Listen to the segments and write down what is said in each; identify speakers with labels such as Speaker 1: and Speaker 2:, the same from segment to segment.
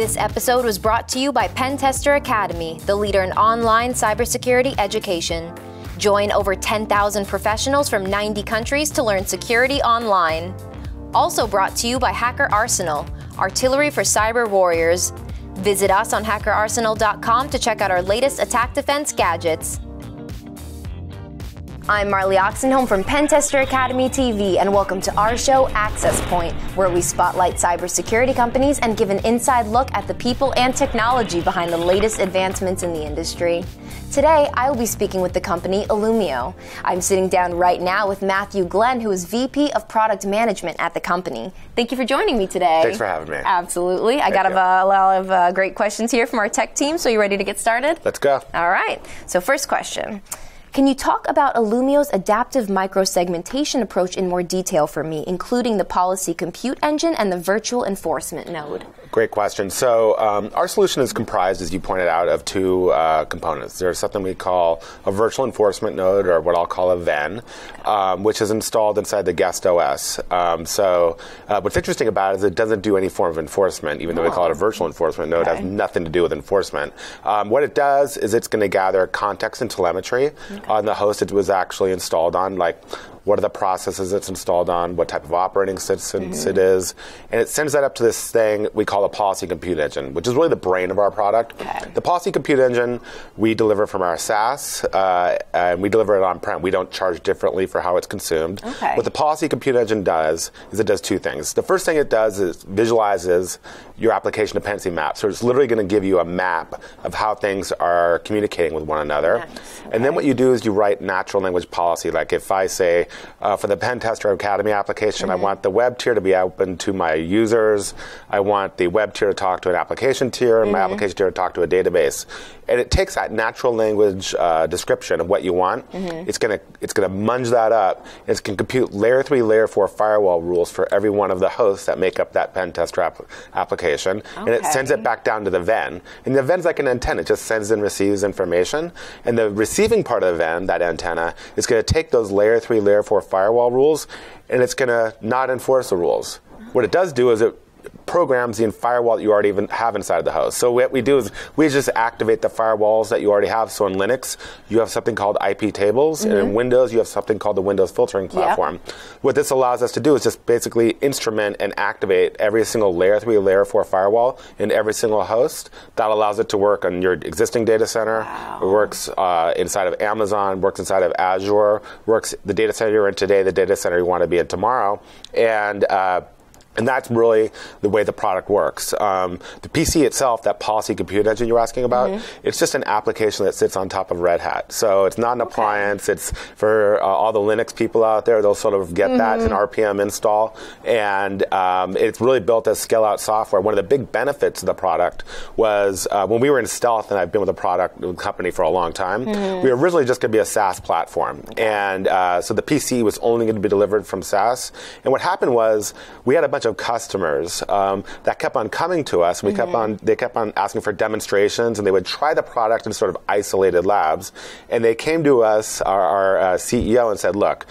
Speaker 1: This episode was brought to you by Pentester Academy, the leader in online cybersecurity education. Join over 10,000 professionals from 90 countries to learn security online. Also brought to you by Hacker Arsenal, artillery for cyber warriors. Visit us on hackerarsenal.com to check out our latest attack defense gadgets. I'm Marli Oxenholm from Pentester Academy TV, and welcome to our show, Access Point, where we spotlight cybersecurity companies and give an inside look at the people and technology behind the latest advancements in the industry. Today, I will be speaking with the company Illumio. I'm sitting down right now with Matthew Glenn, who is VP of Product Management at the company. Thank you for joining me today.
Speaker 2: Thanks for having me.
Speaker 1: Absolutely.
Speaker 2: Thank
Speaker 1: I got a,
Speaker 2: you.
Speaker 1: a lot of uh, great questions here from our tech team, so you ready to get started?
Speaker 2: Let's go.
Speaker 1: All right. So, first question. Can you talk about Illumio's adaptive microsegmentation approach in more detail for me, including the policy compute engine and the virtual enforcement node?
Speaker 2: Great question. So, um, our solution is comprised, as you pointed out, of two uh, components. There's something we call a virtual enforcement node, or what I'll call a VEN, um, which is installed inside the guest OS. Um, so, uh, what's interesting about it is it doesn't do any form of enforcement, even though we call it a virtual enforcement node. It has nothing to do with enforcement. Um, what it does is it's going to gather context and telemetry on the host it was actually installed on, like what are the processes it's installed on, what type of operating systems it is, and it sends that up to this thing we call a policy compute engine, which is really the brain of our product.
Speaker 1: Okay.
Speaker 2: The policy compute engine we deliver from our SaaS, uh, and we deliver it on prem. We don't charge differently for how it's consumed.
Speaker 1: Okay.
Speaker 2: What the policy compute engine does is it does two things. The first thing it does is visualizes your application dependency map. So it's literally going to give you a map of how things are communicating with one another.
Speaker 1: Nice.
Speaker 2: And then what you do is you write natural language policy. Like if I say uh, for the Pentester Academy application, I want the web tier to be open to my users. I want the web tier to talk to an application tier, and my application tier to talk to a database. And it takes that natural language uh, description of what you want. It's gonna it's gonna munge that up. and It's gonna compute layer three, layer four firewall rules for every one of the hosts that make up that pen tester app- application, and it sends it back down to the VEN. And the VEN's like an antenna; it just sends and receives information. And the receiving part of the VEN, that antenna, is going to take those layer three, layer four firewall rules, and it's going to not enforce the rules. What it does do is it programs the firewall that you already even have inside of the host. So what we do is we just activate the firewalls that you already have. So in Linux, you have something called IP tables, and in Windows, you have something called the Windows filtering platform. What this allows us to do is just basically instrument and activate every single layer three, layer four firewall in every single host. That allows it to work on your existing data center. It works uh, inside of Amazon, works inside of Azure, works the data center you're in today, the data center you want to be in tomorrow, and uh, and that's really the way the product works. Um, the PC itself, that policy compute engine you're asking about, it's just an application that sits on top of Red Hat. So it's not an appliance. It's for uh, all the Linux people out there. They'll sort of get that. It's an RPM install, and um, it's really built as scale-out software. One of the big benefits of the product was uh, when we were in stealth, and I've been with the product company for a long time. We were originally just going to be a SaaS platform, and uh, so the PC was only going to be delivered from SaaS. And what happened was we had a bunch of customers um, that kept on coming to us. We kept on they kept on asking for demonstrations, and they would try the product in sort of isolated labs. And they came to us, our, our uh, CEO, and said, "Look."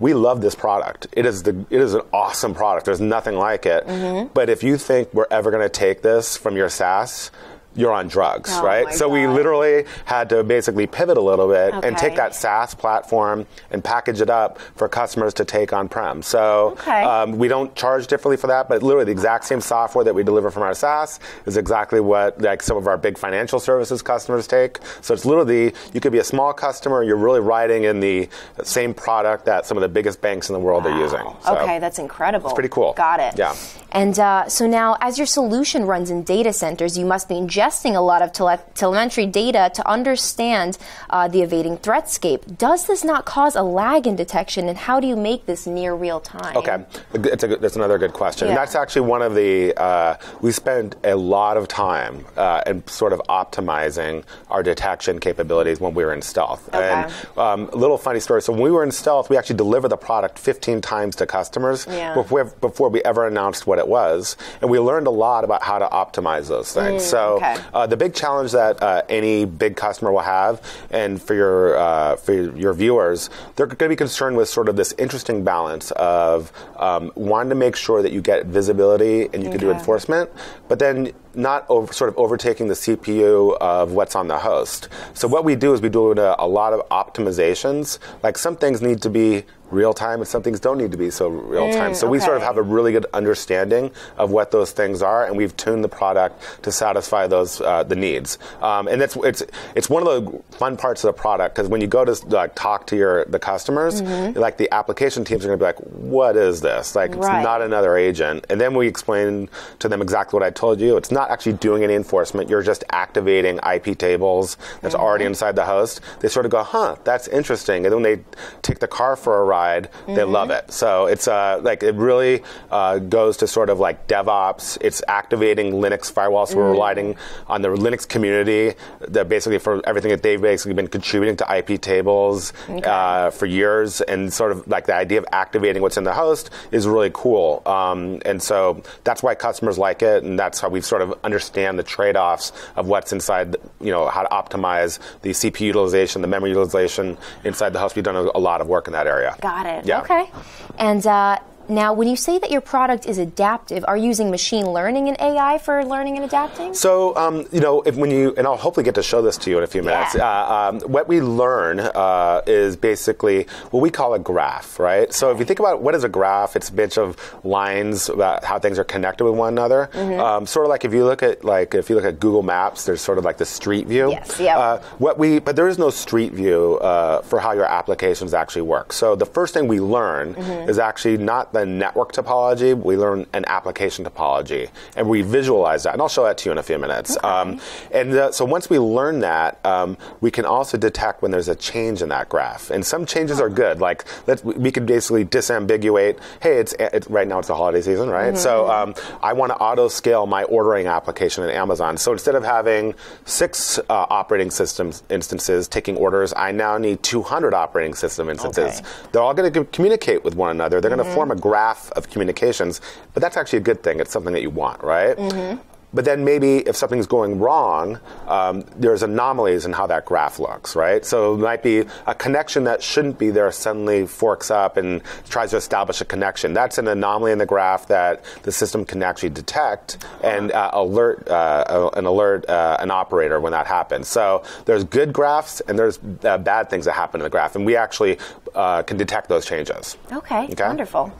Speaker 2: We love this product. It is the it is an awesome product. There's nothing like it. But if you think we're ever going to take this from your SaaS, you're on drugs,
Speaker 1: Oh
Speaker 2: right? So we literally had to basically pivot a little bit and take that SaaS platform and package it up for customers to take on prem. So
Speaker 1: Okay.
Speaker 2: um, we don't charge differently for that, but literally the exact same software that we deliver from our SaaS is exactly what like some of our big financial services customers take. So it's literally you could be a small customer, you're really riding in the same product that some of the biggest banks in the world are using. So
Speaker 1: okay, that's incredible.
Speaker 2: it's pretty cool.
Speaker 1: Got it.
Speaker 2: Yeah.
Speaker 1: And uh, so now, as your solution runs in data centers, you must be ingesting a lot of tele- telemetry data to understand uh, the evading threatscape. Does this not cause a lag in detection, and how do you make this near real time?
Speaker 2: Okay, it's a, that's another good question.
Speaker 1: Yeah.
Speaker 2: And that's actually one of the uh, we spend a lot of time uh, in sort of optimizing our detection capabilities when we were in stealth.
Speaker 1: Okay.
Speaker 2: And um, a little funny story. So when we were in stealth, we actually delivered the product 15 times to customers
Speaker 1: Yeah.
Speaker 2: before before we ever announced what it was, and we learned a lot about how to optimize those things. so
Speaker 1: Mm, okay.
Speaker 2: uh, the big challenge that uh, any big customer will have, and for your uh, for your viewers, they're going to be concerned with sort of this interesting balance of um, wanting to make sure that you get visibility and you can do enforcement, but then not over, sort of overtaking the CPU of what's on the host. So what we do is we do a, a lot of optimizations. Like some things need to be real time and some things don't need to be so real time. Mm, so we sort of have a really good understanding of what those things are, and we've tuned the product to satisfy those uh, the needs. Um, and it's it's it's one of the fun parts of the product because when you go to like talk to your the customers, mm-hmm. like the application teams are going to be like, "What is this? Like right. it's not another agent." And then we explain to them exactly what I told you. It's not actually doing any enforcement. You're just activating IP tables that's mm-hmm. already inside the host. They sort of go, "Huh, that's interesting," and then they take the car for a ride mm-hmm. they love it. So it's uh, like it really uh, goes to sort of like DevOps. It's activating Linux firewalls. So mm-hmm. we're relying on the Linux community that basically for everything that they've basically been contributing to IP tables okay. uh, for years, and sort of like the idea of activating what's in the host is really cool. Um, and so that's why customers like it, and that's how we've sort of understand the trade-offs of what's inside. You know how to optimize the CPU utilization, the memory utilization inside the host. We've done a, a lot of work in that area.
Speaker 1: Got it. Yeah. Okay. And uh, now, when you say that your product is adaptive, are you using machine learning and AI for learning and adapting?
Speaker 2: So, um, you know, if when you and I'll hopefully get to show this to you in a few minutes. Yeah. Uh, um, what we learn uh, is basically what we call a graph, right? So, if you think about what is a graph, it's a bunch of lines about how things are connected with one another. Mm-hmm. Um, sort of like if you look at like if you look at Google Maps, there's sort of like the street view.
Speaker 1: Yes. Yeah. Uh,
Speaker 2: what we but there is no street view uh, for how your applications actually work. So, the first thing we learn mm-hmm. is actually not the network topology, we learn an application topology, and we visualize that. And I'll show that to you in a few minutes. Okay. Um, and the, so once we learn that, um, we can also detect when there's a change in that graph. And some changes are good. Like we could basically disambiguate. Hey, it's, it's, right now it's the holiday season, right? Mm-hmm. So um, I want to auto scale my ordering application in Amazon. So instead of having six uh, operating systems instances taking orders, I now need 200 operating system instances. Okay. They're all going to communicate with one another. They're mm-hmm. going to form a graph of communications, but that's actually a good thing. It's something that you want, right? Mm-hmm. But then maybe if something's going wrong, um, there's anomalies in how that graph looks, right? So it might be a connection that shouldn't be there suddenly forks up and tries to establish a connection. That's an anomaly in the graph that the system can actually detect and uh, alert uh, an alert uh, an operator when that happens. So there's good graphs and there's uh, bad things that happen in the graph, and we actually uh, can detect those changes.
Speaker 1: Okay, okay? wonderful.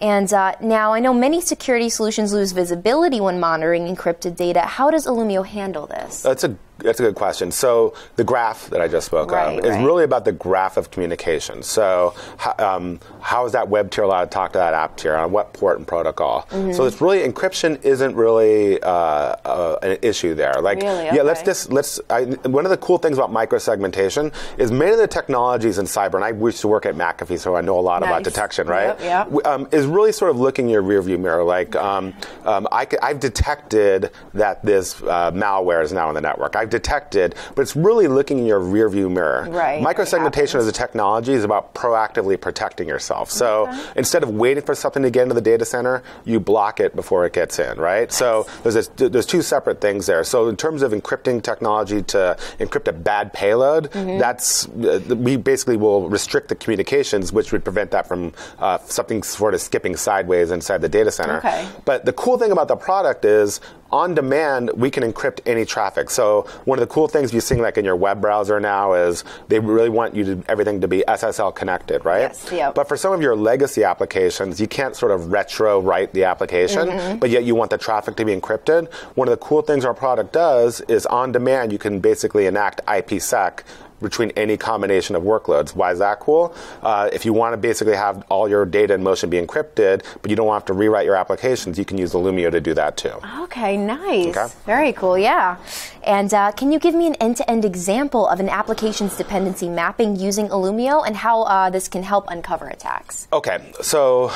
Speaker 1: And uh, now I know many security solutions lose visibility when monitoring encrypted data. How does Illumio handle this?
Speaker 2: That's a that's a good question. So the graph that I just spoke right, of is right. really about the graph of communication. So um, how is that web tier allowed to talk to that app tier on what port and protocol? Mm-hmm. So it's really encryption isn't really uh, uh, an issue there. Like
Speaker 1: really?
Speaker 2: yeah, let's just let's. I, one of the cool things about microsegmentation is many of the technologies in cyber, and I used to work at McAfee, so I know a lot nice. about detection, right?
Speaker 1: Yep, yep.
Speaker 2: Um, is really sort of looking your rearview mirror. Like um, um I, have detected that this uh, malware is now in the network. I I've detected, but it's really looking in your rearview mirror.
Speaker 1: Right.
Speaker 2: Microsegmentation as a technology is about proactively protecting yourself. So okay. instead of waiting for something to get into the data center, you block it before it gets in, right? Nice. So there's this, there's two separate things there. So in terms of encrypting technology to encrypt a bad payload, mm-hmm. that's uh, we basically will restrict the communications, which would prevent that from uh, something sort of skipping sideways inside the data center.
Speaker 1: Okay.
Speaker 2: But the cool thing about the product is on demand, we can encrypt any traffic. So one of the cool things you're seeing like in your web browser now is they really want you to everything to be SSL connected, right?
Speaker 1: Yes, yep.
Speaker 2: But for some of your legacy applications, you can't sort of retro write the application, mm-hmm. but yet you want the traffic to be encrypted. One of the cool things our product does is on demand, you can basically enact IPsec between any combination of workloads. Why is that cool? Uh, if you want to basically have all your data in motion be encrypted, but you don't have to rewrite your applications, you can use Illumio to do that too.
Speaker 1: Okay, nice. Okay. Very cool, yeah. And uh, can you give me an end to end example of an application's dependency mapping using Illumio and how uh, this can help uncover attacks?
Speaker 2: Okay, so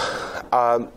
Speaker 2: um,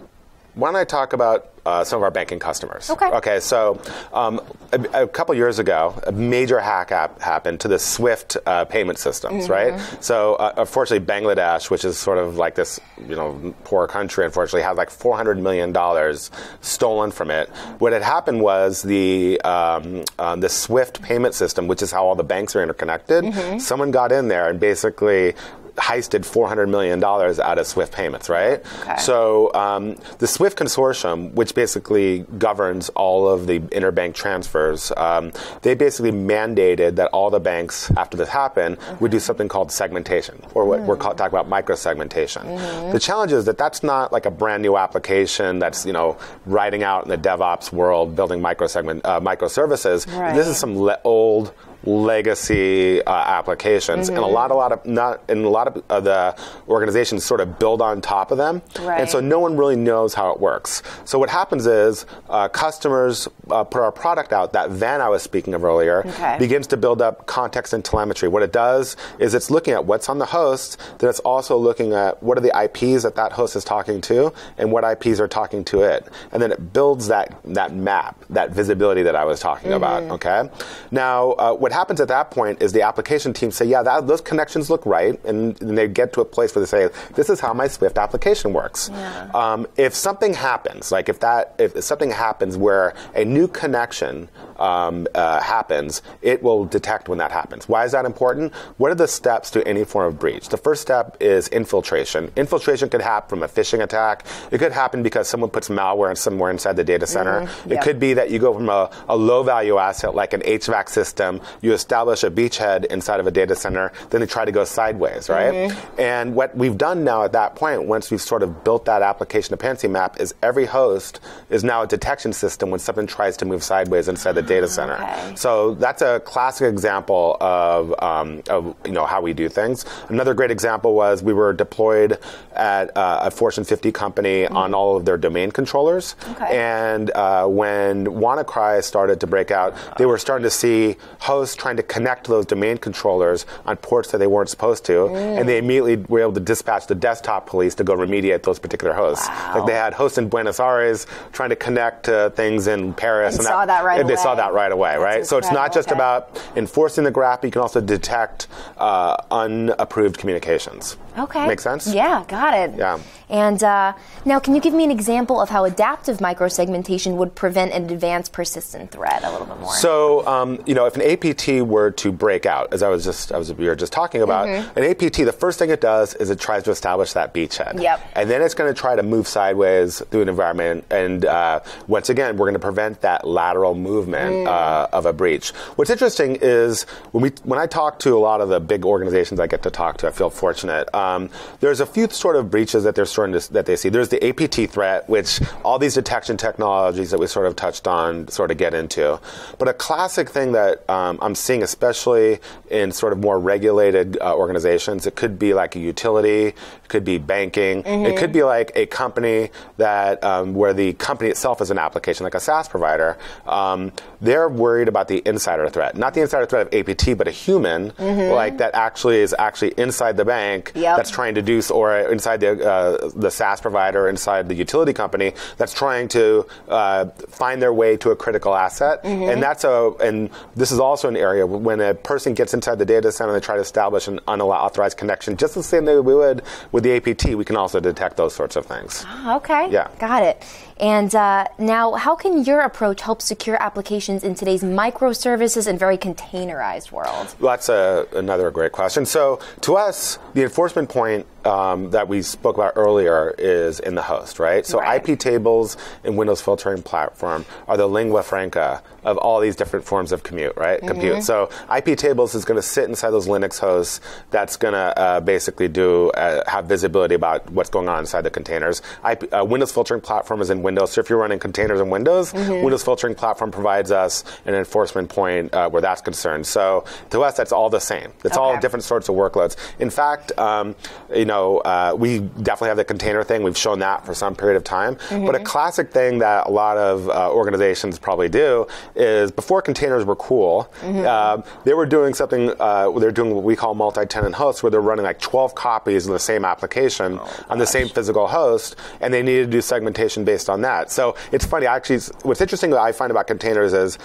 Speaker 2: why don't I talk about uh, some of our banking customers.
Speaker 1: Okay.
Speaker 2: Okay. So um, a, a, couple years ago, a major hack app happened to the SWIFT uh, payment systems, mm-hmm. right? So uh, unfortunately, Bangladesh, which is sort of like this, you know, poor country, unfortunately, had like 400 million dollars stolen from it. What had happened was the um, um, the SWIFT payment system, which is how all the banks are interconnected. Mm-hmm. Someone got in there and basically heisted $400 million out of SWIFT payments, right?
Speaker 1: Okay.
Speaker 2: So um, the SWIFT consortium, which basically governs all of the interbank transfers, um, they basically mandated that all the banks, after this happened, would do something called segmentation, or what we're call, talking about microsegmentation. The challenge is that that's not like a brand new application that's you know writing out in the DevOps world, building microsegment uh, microservices.
Speaker 1: Right.
Speaker 2: This is some le- old legacy uh, applications, and a lot, a lot of not, and a lot of uh, the organizations sort of build on top of them, and so no one really knows how it works. So what happens is uh, customers uh, put our product out. That VEN I was speaking of earlier
Speaker 1: Okay.
Speaker 2: begins to build up context and telemetry. What it does is it's looking at what's on the host, then it's also looking at what are the IPs that that host is talking to, and what IPs are talking to it, and then it builds that that map, that visibility that I was talking about. Okay. Now, uh, what happens at that point is the application team say, yeah, that, those connections look right, and, then they get to a place where they say, this is how my Swift application works.
Speaker 1: Yeah.
Speaker 2: Um, if something happens, like if that, if something happens where a new connection um, uh, happens, it will detect when that happens. Why is that important? What are the steps to any form of breach? The first step is infiltration. Infiltration could happen from a phishing attack. It could happen because someone puts malware somewhere inside the data center. It
Speaker 1: Mm-hmm. Yep.
Speaker 2: could be that you go from a, a low value asset like an HVAC system, you establish a beachhead inside of a data center, then they try to go sideways, right?
Speaker 1: Mm-hmm.
Speaker 2: And what we've done now at that point, once we've sort of built that application dependency map, is every host is now a detection system when something tries to move sideways inside the data center.
Speaker 1: Ah, okay.
Speaker 2: So that's a classic example of, um, of you know how we do things. Another great example was we were deployed at uh, a Fortune 50 company on all of their domain controllers,
Speaker 1: Mm-hmm. Okay.
Speaker 2: and uh, when WannaCry started to break out, they were starting to see hosts trying to connect those domain controllers on ports that they weren't supposed to, and they immediately were able to dispatch the desktop police to go remediate those particular hosts.
Speaker 1: Wow.
Speaker 2: Like they had hosts in Buenos Aires trying to connect to things in Paris,
Speaker 1: And saw that right
Speaker 2: and They saw that right away, right? So it's not just
Speaker 1: okay.
Speaker 2: about enforcing the graph, but you can also detect uh, unapproved communications.
Speaker 1: Okay.
Speaker 2: Make sense?
Speaker 1: Yeah, got it.
Speaker 2: Yeah.
Speaker 1: And uh, now, can you give me an example of how adaptive microsegmentation would prevent an advanced persistent threat a little bit more?
Speaker 2: So, um, you know, if an APT were to break out, as I was just, I was, we were just talking about,
Speaker 1: Mm-hmm.
Speaker 2: an APT, the first thing it does is it tries to establish that beachhead.
Speaker 1: Yep.
Speaker 2: And then it's going to try to move sideways through an environment, and uh, once again, we're going to prevent that lateral movement uh, of a breach. What's interesting is when we, when I talk to a lot of the big organizations I get to talk to, I feel fortunate. Um, there's a few sort of breaches that they're starting to, that they see. There's the APT threat, which all these detection technologies that we sort of touched on sort of get into. But a classic thing that um, I'm seeing, especially in sort of more regulated uh, organizations, it could be like a utility, it could be banking, it could be like a company that um, where the company itself is an application, like a SaaS provider. Um, they're worried about the insider threat, not the insider threat of APT, but a human like that actually is actually inside the bank
Speaker 1: Yep.
Speaker 2: that's trying to do, s- or inside the uh, the SaaS provider, inside the utility company that's trying to uh, find their way to a critical asset, and that's a and this is also an area when a person gets inside the data center and they try to establish an unauthorized connection, just the same way we would with the APT, we can also detect those sorts of things.
Speaker 1: Ah, okay.
Speaker 2: Yeah.
Speaker 1: Got it. And uh, now, how can your approach help secure applications in today's microservices and very containerized world?
Speaker 2: Well, that's a, another great question. So, to us, the enforcement point um, that we spoke about earlier is in the host, right? So,
Speaker 1: Right.
Speaker 2: IP tables and Windows filtering platform are the lingua franca of all these different forms of commute, right? Compute. So, IP tables is going to sit inside those Linux hosts. That's going to uh, basically do uh, have visibility about what's going on inside the containers. IP, uh, Windows filtering platform is in Windows. So, if you're running containers in Windows, Windows filtering platform provides us an enforcement point uh, where that's concerned. So, to us, that's all the same. It's all different sorts of workloads. In fact, um, you know, uh, we definitely have the container thing. We've shown that for some period of time. But a classic thing that a lot of uh, organizations probably do is before containers were cool, uh, they were doing something. Uh, they're doing what we call multi-tenant hosts, where they're running like 12 copies of the same application on the same physical host, and they needed to do segmentation based on that. So it's funny. Actually, what's interesting that I find about containers is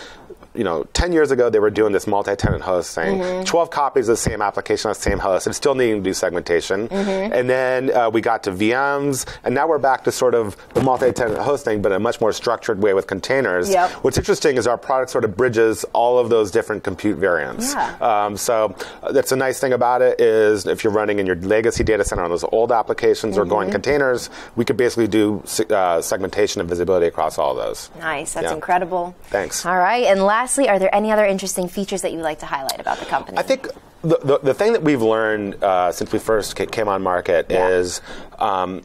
Speaker 2: you know, 10 years ago they were doing this multi-tenant hosting,
Speaker 1: Mm-hmm.
Speaker 2: 12 copies of the same application on the same host, and still needing to do segmentation.
Speaker 1: Mm-hmm.
Speaker 2: And then uh, we got to VMs, and now we're back to sort of the multi-tenant hosting, but in a much more structured way with containers.
Speaker 1: Yep.
Speaker 2: What's interesting is our product sort of bridges all of those different compute variants.
Speaker 1: Yeah.
Speaker 2: Um, so uh, that's a nice thing about it is if you're running in your legacy data center on those old applications or
Speaker 1: Mm-hmm.
Speaker 2: going containers, we could basically do uh, segmentation and visibility across all those.
Speaker 1: Nice. That's
Speaker 2: Yeah.
Speaker 1: incredible.
Speaker 2: Thanks.
Speaker 1: All right. And lastly, are there any other interesting features that you would like to highlight about the company?
Speaker 2: I think the, the, the thing that we've learned uh, since we first came on market
Speaker 1: Yeah.
Speaker 2: is um,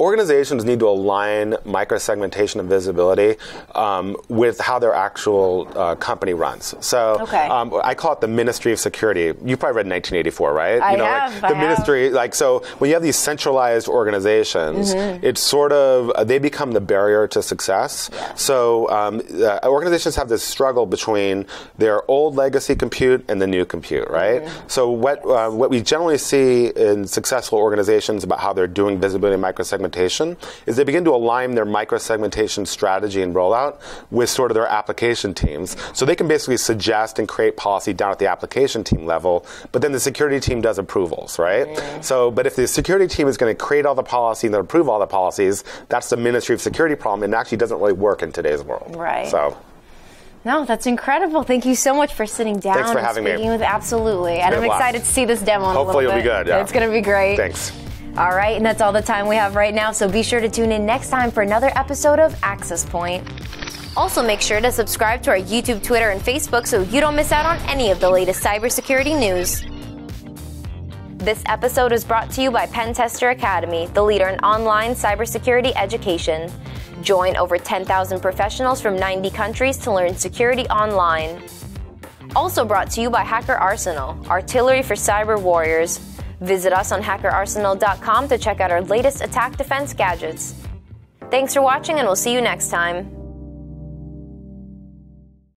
Speaker 2: organizations need to align microsegmentation and visibility um, with how their actual uh, company runs. So
Speaker 1: Okay.
Speaker 2: um, I call it the Ministry of Security. You probably read 1984, right?
Speaker 1: I
Speaker 2: you know,
Speaker 1: have,
Speaker 2: like
Speaker 1: I
Speaker 2: the
Speaker 1: have.
Speaker 2: ministry, like so when you have these centralized organizations,
Speaker 1: Mm-hmm.
Speaker 2: it's sort of uh, they become the barrier to success. So um, uh, organizations have this struggle between their old legacy compute and the new compute, right?
Speaker 1: Mm-hmm.
Speaker 2: So what uh, what we generally see in successful organizations about how they're doing visibility and microsegmentation is they begin to align their microsegmentation strategy and rollout with sort of their application teams. So they can basically suggest and create policy down at the application team level, but then the security team does approvals, right? Mm. So, but if the security team is going to create all the policy and then approve all the policies, that's the Ministry of Security problem, and actually doesn't really work in today's world.
Speaker 1: Right.
Speaker 2: So.
Speaker 1: No, that's incredible. Thank you so much for sitting down
Speaker 2: Thanks for
Speaker 1: and
Speaker 2: having me.
Speaker 1: with absolutely. And I'm excited to see this demo
Speaker 2: Hopefully it'll be good, yeah.
Speaker 1: It's going to be great.
Speaker 2: Thanks.
Speaker 1: All right, and that's all the time we have right now, so be sure to tune in next time for another episode of Access Point. Also, make sure to subscribe to our YouTube, Twitter, and Facebook so you don't miss out on any of the latest cybersecurity news. This episode is brought to you by Pentester Academy, the leader in online cybersecurity education. Join over 10,000 professionals from 90 countries to learn security online. Also brought to you by Hacker Arsenal, artillery for cyber warriors. Visit us on hackerarsenal.com to check out our latest attack defense gadgets. Thanks for watching, and we'll see you next time.